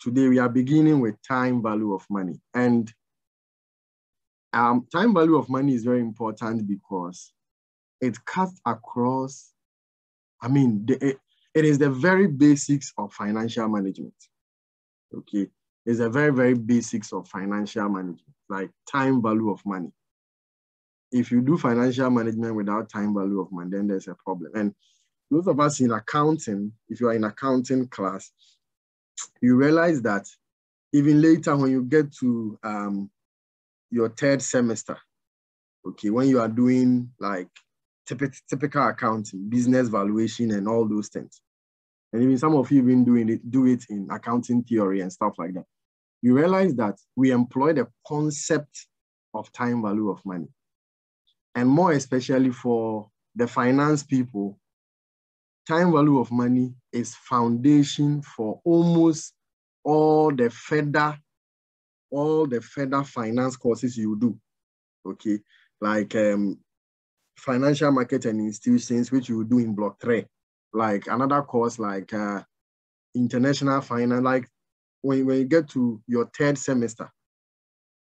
today we are beginning with time value of money. And um, time value of money is very important because it cuts across, I mean, the, it, it is the very basics of financial management. Okay, it's the very, very basics of financial management, like time value of money. If you do financial management without time value of money, then there's a problem. And those of us in accounting, if you are in accounting class, you realize that even later when you get to um, your third semester, okay, when you are doing like typical, accounting, business valuation and all those things, and even some of you been doing it, do it in accounting theory and stuff like that, you realize that we employ the concept of time value of money. And more especially for the finance people, time value of money is foundation for almost all the further, all the further finance courses you do. Okay, like um, financial market and institutions, which you do in block three, like another course like uh, international finance, like when, when you get to your third semester,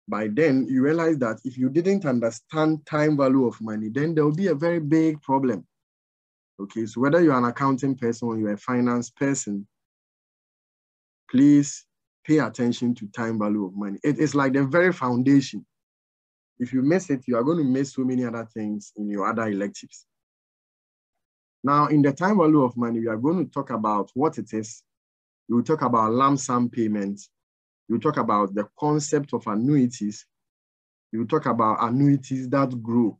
by then you realize that if you didn't understand time value of money, then there will be a very big problem. Okay, so whether you're an accounting person or you're a finance person, please pay attention to time value of money. It is like the very foundation. If you miss it, you are going to miss so many other things in your other electives. Now, in the time value of money, we are going to talk about what it is. We will talk about lump sum payments. We will talk about the concept of annuities. We will talk about annuities that grow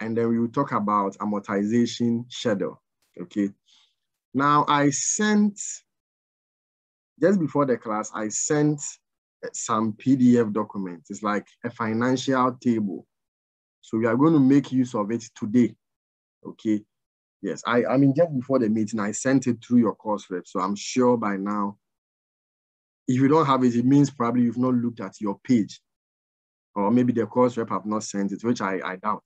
and then we will talk about amortization schedule, okay? Now I sent, just before the class, I sent some PDF documents. It's like a financial table. So we are going to make use of it today, okay? Yes, I, I mean, just before the meeting, I sent it through your course rep. So I'm sure by now, if you don't have it, it means probably you've not looked at your page or maybe the course rep have not sent it, which I, I doubt.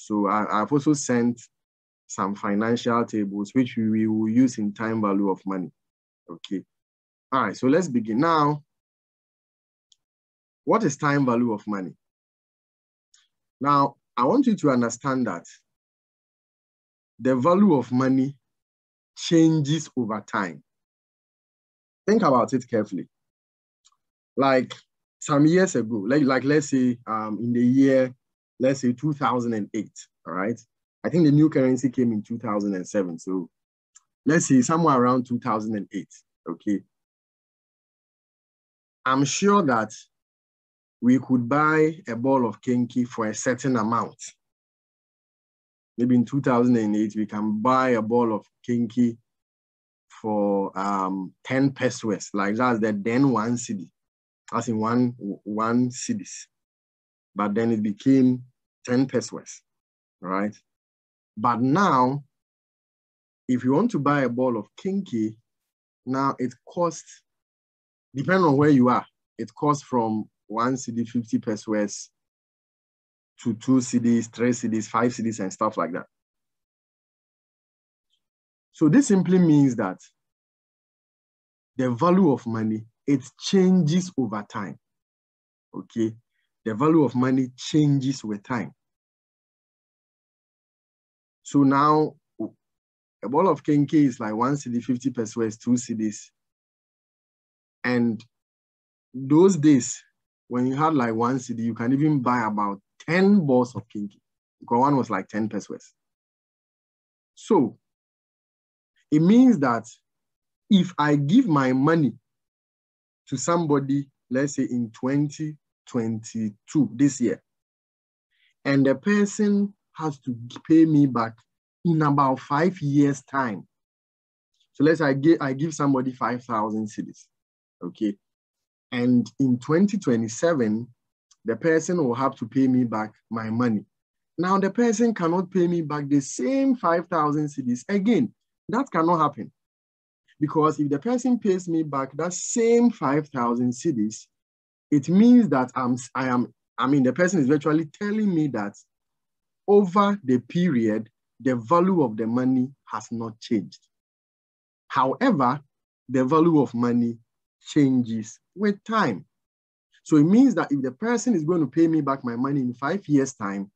So I, have also sent some financial tables, which we, we will use in time value of money. Okay. All right, so let's begin. Now, what is time value of money? Now, I want you to understand that the value of money changes over time. Think about it carefully. Like some years ago, like, like let's say um, in the year let's say 2008, all right? I think the new currency came in 2007. So let's say somewhere around 2008, okay? I'm sure that we could buy a ball of kenkey for a certain amount. Maybe in 2008, we can buy a ball of kenkey for um, 10 pesos, like that's the then one cedi, as in one, one cedis but then it became 10 pesos, right? But now, if you want to buy a ball of kenkey, now it costs, depending on where you are, it costs from one cedi 50 pesos to two cedis, three cedis, five cedis, and stuff like that. So this simply means that the value of money, it changes over time, okay? The value of money changes with time. So now a ball of kenkey is like one cedi, 50 pesos, two cedis. And those days, when you had like one cedi, you can even buy about 10 balls of kenkey because one was like 10 pesos. So it means that if I give my money to somebody, let's say in 20 22 this year. And the person has to pay me back in about five years' time. So let's say I give, I give somebody 5,000 cedis, okay? And in 2027, the person will have to pay me back my money. Now the person cannot pay me back the same 5,000 cedis. Again, that cannot happen. Because if the person pays me back that same 5,000 cedis, it means that I'm, I am, I mean, the person is virtually telling me that over the period, the value of the money has not changed. However, the value of money changes with time. So it means that if the person is going to pay me back my money in five years' time,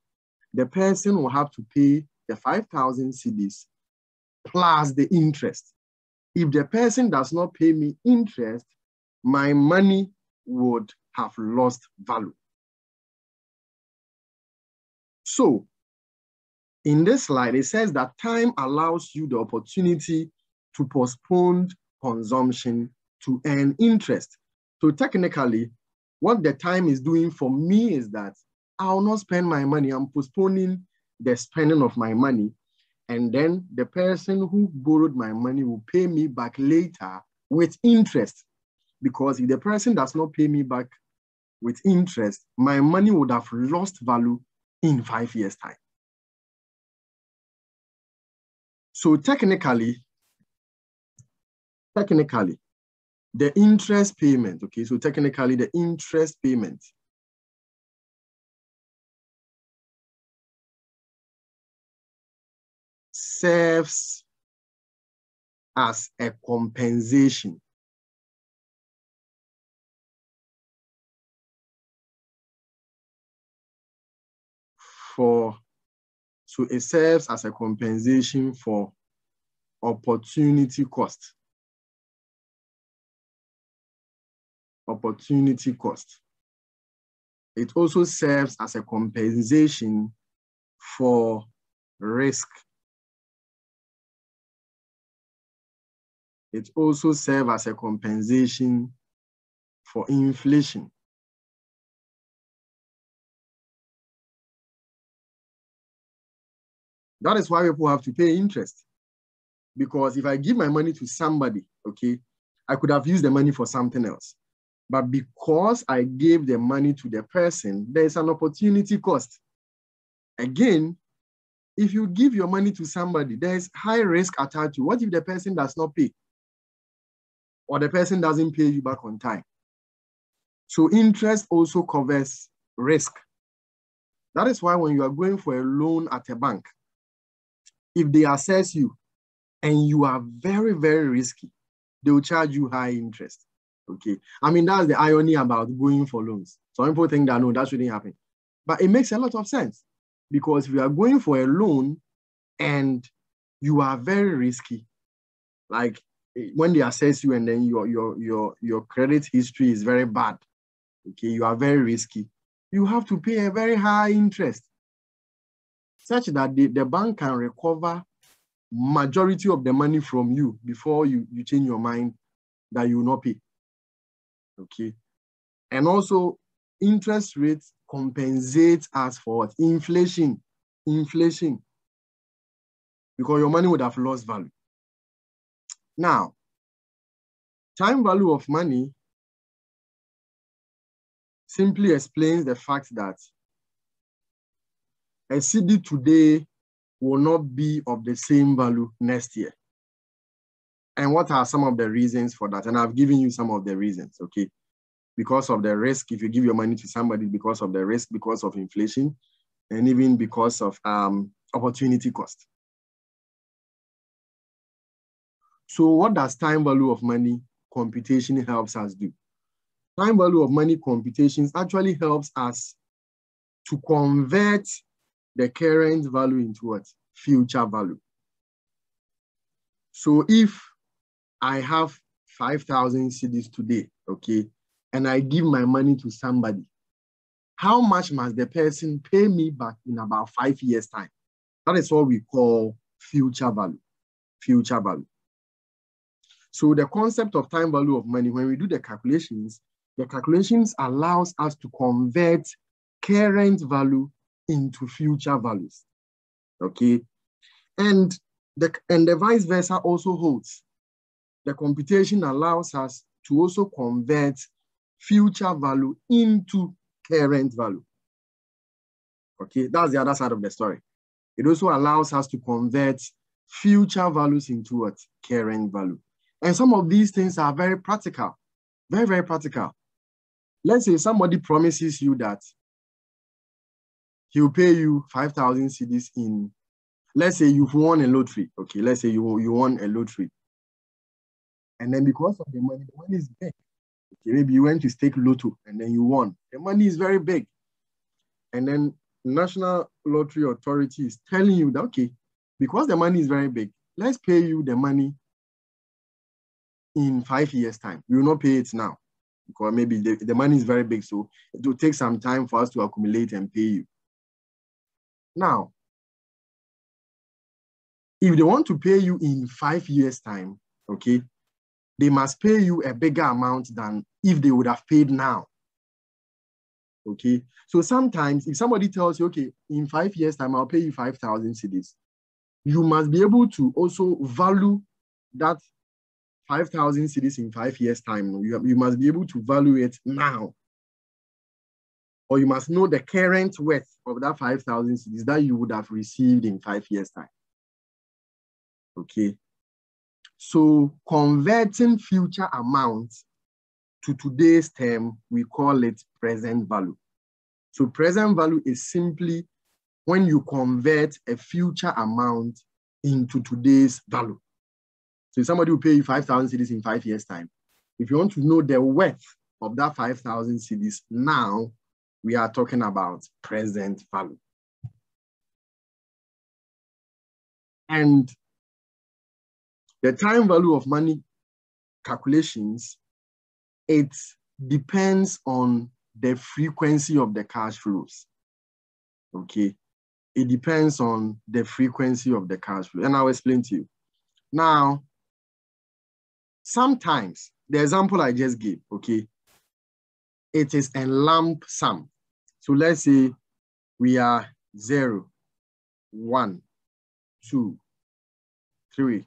the person will have to pay the 5,000 cedis plus the interest. If the person does not pay me interest, my money would have lost value. So in this slide, it says that time allows you the opportunity to postpone consumption to earn interest. So technically, what the time is doing for me is that I'll not spend my money. I'm postponing the spending of my money. And then the person who borrowed my money will pay me back later with interest. Because if the person does not pay me back with interest, my money would have lost value in five years' time. So technically, technically, the interest payment, okay, so technically the interest payment serves as a compensation for, so it serves as a compensation for opportunity cost. Opportunity cost. It also serves as a compensation for risk. It also serves as a compensation for inflation. That is why people have to pay interest. Because if I give my money to somebody, okay, I could have used the money for something else. But because I gave the money to the person, there's an opportunity cost. Again, if you give your money to somebody, there's high risk attached to what if the person does not pay? Or the person doesn't pay you back on time? So interest also covers risk. That is why when you are going for a loan at a bank, if they assess you and you are very, very risky, they will charge you high interest. Okay. I mean, that's the irony about going for loans. Some people think that no, that shouldn't happen. But it makes a lot of sense because if you are going for a loan and you are very risky, like eh, when they assess you and then your your your your credit history is very bad, okay, you are very risky, you have to pay a very high interest such that the, the bank can recover majority of the money from you before you, you change your mind that you will not pay. Okay. And also interest rates compensate us for what? Inflation. Inflation. Because your money would have lost value. Now, time value of money simply explains the fact that a cedi today will not be of the same value next year. And what are some of the reasons for that? And I've given you some of the reasons, okay? Because of the risk, if you give your money to somebody because of the risk, because of inflation, and even because of um, opportunity cost. So what does time value of money computation helps us do? Time value of money computations actually helps us to convert the current value into what? Future value. So if I have 5,000 cedis today, okay, and I give my money to somebody, how much must the person pay me back in about five years' time? That is what we call future value, future value. So the concept of time value of money, when we do the calculations, the calculations allows us to convert current value into future values. Okay. And the, and the vice versa also holds. The computation allows us to also convert future value into current value. Okay, that's the other side of the story. It also allows us to convert future values into what? Current value. And some of these things are very practical, very, very practical. Let's say somebody promises you that he'll pay you 5,000 cedis in, let's say you've won a lottery. Okay, let's say you, you won a lottery. And then because of the money, the money is big. Okay, maybe you went to stake lotto and then you won. The money is very big. And then National Lottery Authority is telling you that, okay, because the money is very big, let's pay you the money in five years' time. We will not pay it now because maybe the, the money is very big. So it will take some time for us to accumulate and pay you. Now, if they want to pay you in five years' time, okay, they must pay you a bigger amount than if they would have paid now. Okay, so sometimes if somebody tells you, okay, in five years' time, I'll pay you 5,000 cedis, you must be able to also value that 5,000 cedis in five years' time. You, you must be able to value it now. Or you must know the current worth of that 5,000 cedis that you would have received in five years' time. Okay. So converting future amounts to today's term, we call it present value. So present value is simply when you convert a future amount into today's value. So if somebody will pay you 5,000 cedis in five years' time, if you want to know the worth of that 5,000 cedis now, we are talking about present value. And the time value of money calculations, it depends on the frequency of the cash flows. Okay, it depends on the frequency of the cash flow. And I'll explain to you. Now, sometimes the example I just gave, okay, it is a lump sum. So let's say we are zero, one, two, three,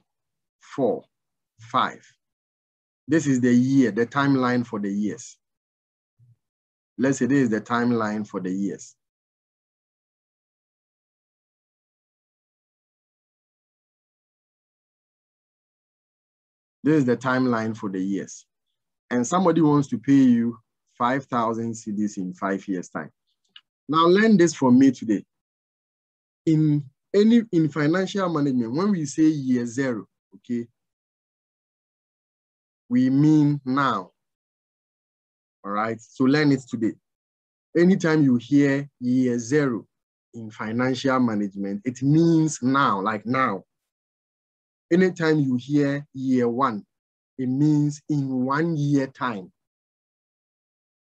four, five. This is the year, the timeline for the years. Let's say this is the timeline for the years. This is the timeline for the years. And somebody wants to pay you 5,000 cedis in five years time. Now learn this from me today. In any in financial management, when we say year zero, okay, we mean now. All right, so learn it today. Anytime you hear year zero in financial management, it means now, like now. Anytime you hear year one, it means in one year time.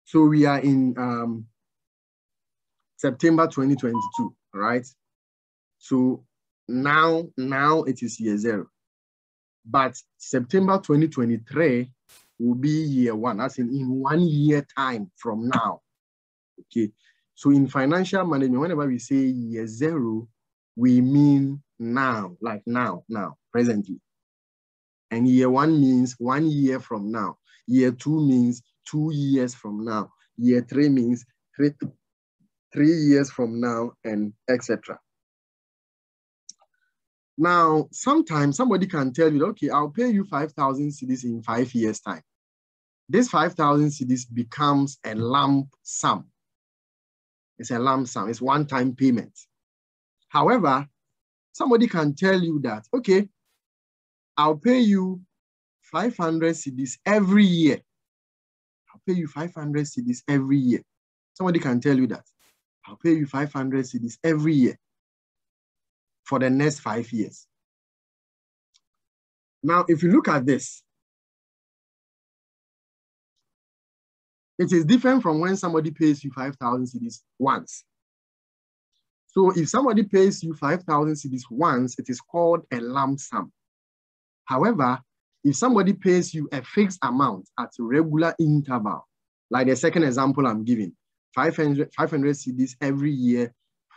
So we are in um, September 2022, right? So now, now it is year zero. But September 2023 will be year one, as in in one year time from now. Okay. So in financial management, whenever we say year zero, we mean now, like now, now, presently. And year one means one year from now. Year two means two years from now. Year three means three, three years from now, and etc. Now, sometimes somebody can tell you, okay, I'll pay you 5,000 cedis in five years' time. This 5,000 cedis becomes a lump sum. It's a lump sum, it's one-time payment. However, somebody can tell you that, okay, I'll pay you 500 cedis every year. I'll pay you 500 cedis every year. Somebody can tell you that. I'll pay you 500 cedis every year for the next five years. Now, if you look at this, it is different from when somebody pays you 5,000 cedis once. So if somebody pays you 5,000 cedis once, it is called a lump sum. However, if somebody pays you a fixed amount at a regular interval, like the second example I'm giving, 500, 500 cedis every year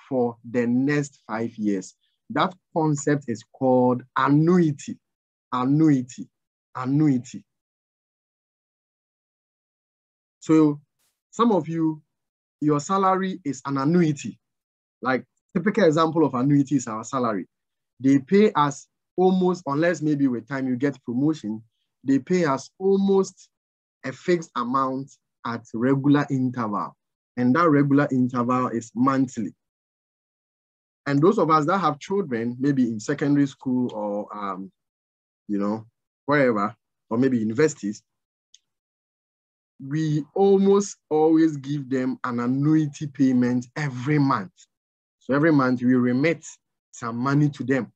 for the next five years, that concept is called annuity. Annuity. Annuity. So some of you, your salary is an annuity. Like typical example of annuity is our salary. They pay us almost, unless maybe with time you get promotion, they pay us almost a fixed amount at regular interval. And that regular interval is monthly. And those of us that have children, maybe in secondary school or, um, you know, wherever, or maybe universities, we almost always give them an annuity payment every month. So every month we remit some money to them.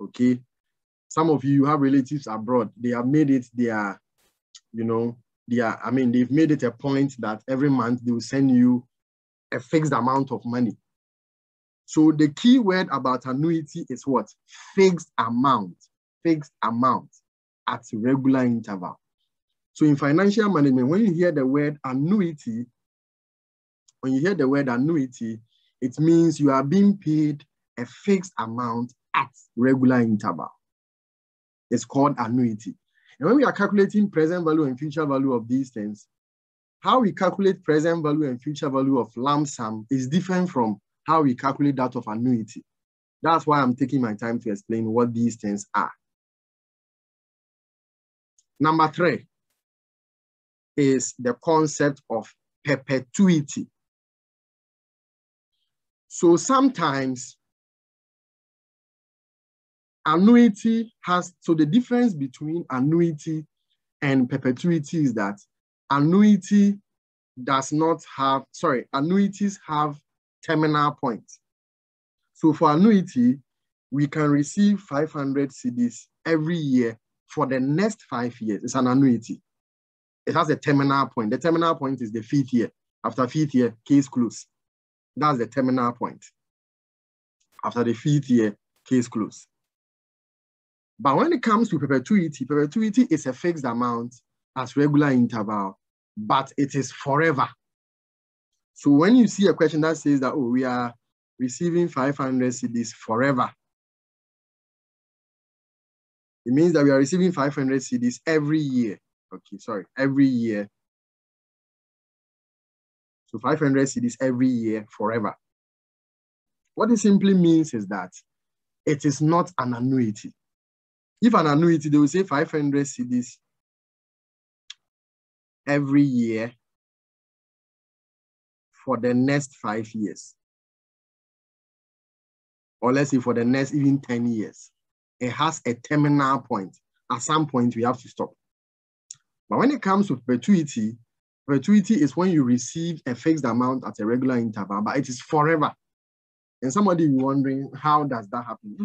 Okay. Some of you have relatives abroad. They have made it their, you know, their, I mean, they've made it a point that every month they will send you a fixed amount of money. So the key word about annuity is what? Fixed amount, fixed amount at regular interval. So in financial management, when you hear the word annuity, when you hear the word annuity, it means you are being paid a fixed amount at regular interval. It's called annuity. And when we are calculating present value and future value of these things, how we calculate present value and future value of lump sum is different from how we calculate that of annuity. That's why I'm taking my time to explain what these things are. Number three is the concept of perpetuity. So sometimes annuity has, so the difference between annuity and perpetuity is that annuity does not have, sorry, annuities have terminal points. So for annuity, we can receive 500 cedis every year for the next five years. It's an annuity. It has a terminal point. The terminal point is the fifth year. After fifth year, case closed. That's the terminal point. After the fifth year, case closed. But when it comes to perpetuity, perpetuity is a fixed amount as regular interval, but it is forever. So when you see a question that says that, oh, we are receiving 500 cedis forever, it means that we are receiving 500 cedis every year. Okay, sorry, every year. So 500 cedis every year forever. What it simply means is that it is not an annuity. If an annuity, they will say 500 cedis every year for the next five years. Or let's say for the next even 10 years. It has a terminal point. At some point, we have to stop. But when it comes to perpetuity, perpetuity is when you receive a fixed amount at a regular interval, but it is forever. And somebody wondering, how does that happen?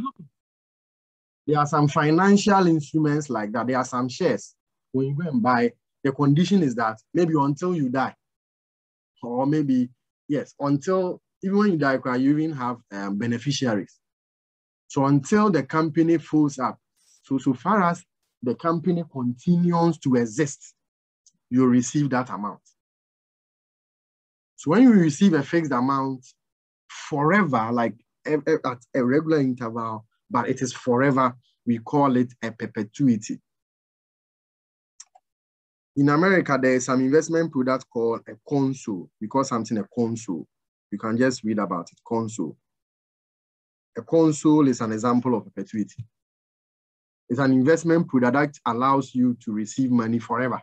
There are some financial instruments like that. There are some shares. When you go and buy, the condition is that maybe until you die, or maybe, yes, until even when you die, you even have um, beneficiaries. So until the company fills up, so so far as the company continues to exist, you receive that amount. So when you receive a fixed amount forever, like at a regular interval, but it is forever, we call it a perpetuity. In America, there is some investment product called a consol. We call something a consol. You can just read about it, consol. A consol is an example of perpetuity. It's an investment product that allows you to receive money forever.